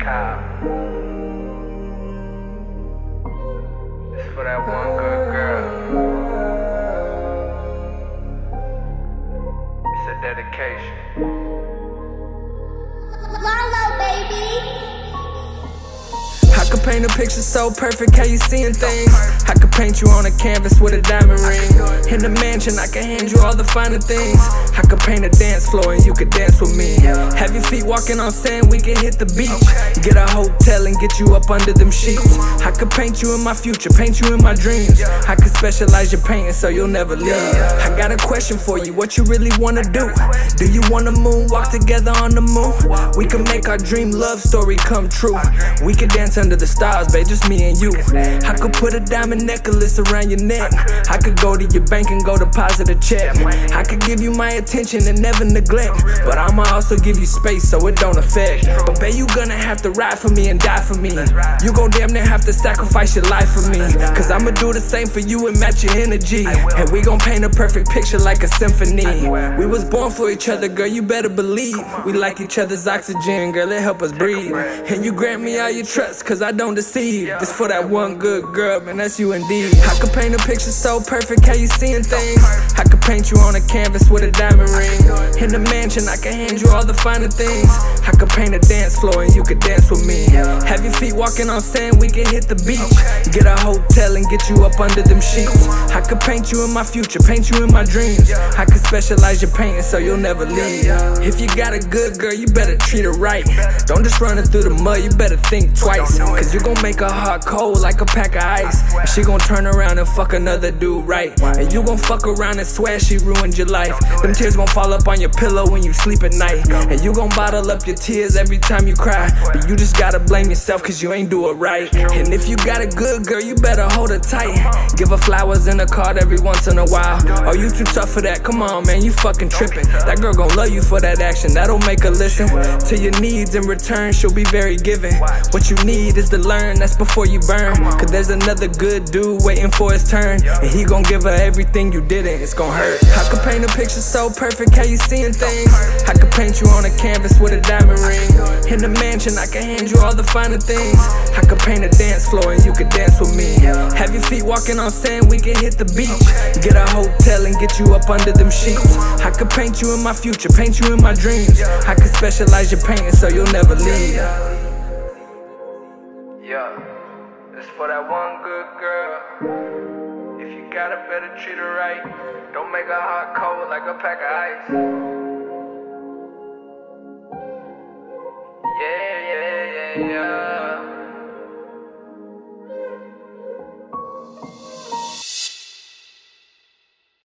Kyle. It's for that one good girl. It's a dedication. Lalo, baby. I could paint a picture so perfect, how you seeing things. I could paint you on a canvas with a diamond ring. In the mansion, I can hand you all the finer things. I could paint a dance floor and you could dance with me. Have your feet walking on sand, we can hit the beach. Get a hotel and get you up under them sheets. I could paint you in my future, paint you in my dreams. I could specialize your painting so you'll never leave. I got a question for you, what you really wanna do? Do you wanna moonwalk together on the moon? We can make our dream love story come true. We can dance under the stars, babe, just me and you. I could put a diamond necklace around your neck. I could go to your bank and go deposit a check. I could give you my attention and never neglect. But I'ma also give you space so it don't affect. But babe, you gonna have to ride for me and die for me. You gon' damn near have to sacrifice your life for me. Cause I'ma do the same for you and match your energy. And we gon' paint a perfect picture like a symphony. We was born for each other, girl, you better believe. We like each other's oxygen, girl, it help us breathe. And you grant me all your trust, cause I don't deceive. This for that one good girl, man, that's you I could paint a picture so perfect, how you seeing things. I could paint you on a canvas with a diamond ring. In the mansion, I can hand you all the finer things. I could paint a dance floor and you could dance with me. Have your feet walking on sand, we can hit the beach. Get a hotel and get you up under them sheets. I could paint you in my future, paint you in my dreams. I could specialize your painting so you'll never leave. If you got a good girl, you better treat her right. Don't just run her through the mud, you better think twice. Cause you gon' make her heart cold like a pack of ice. And she gon' turn around and fuck another dude right. And you gon' fuck around and swear she ruined your life. Them tears gon' fall up on your pillow when you sleep at night. And you gon' bottle up your tears every time you cry. But you just gotta blame yourself cause you ain't do it right. And if you got a good girl, you better hold her tight. Give her flowers and a card every once in a while. Oh, you too tough for that? Come on, man, you fucking tripping. That girl gon' love you for that action, that'll make her listen to your needs. In return, she'll be very giving. What you need is to learn, that's before you burn. Cause there's another good dude waiting for his turn. And he gon' give her everything you didn't, it's gon' hurt. I could paint a picture so perfect, how you seeing things. I could paint you on a canvas with a diamond ring. In the mansion, I can hand you all the finer things. I could paint a dance floor and you could dance with me. Have your feet walking on sand, we can hit the beach. Get a hotel and get you up under them sheets. I could paint you in my future, paint you in my dreams. I could specialize your painting so you'll never leave. Yeah, it's for that one good girl. If you got her, better treat her right. Don't make her hot cold like a pack of ice. Yeah, yeah, yeah, yeah.